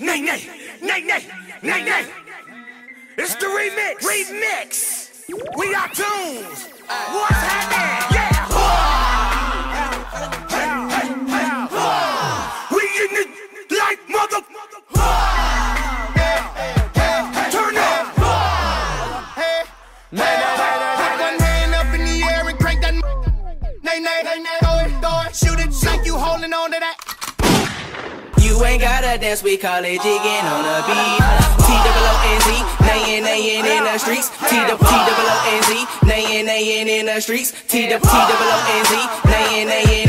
Nay, nay, nay, nay, nay, nay. It's the remix. Remix. We are Toonz. What's happening? Yeah. We in it like mother. Turn up. Put one hand up in the air and crank that. Nay, nay, throw it, throw it, shoot it, like you holding on to that. You ain't gotta dance, we call it jigging on the beat. T double O N Z, nayin' nayin' in the streets. T double T double O N Z, nayin' nayin' in the streets. T double T double O N Z, nayin' nayin'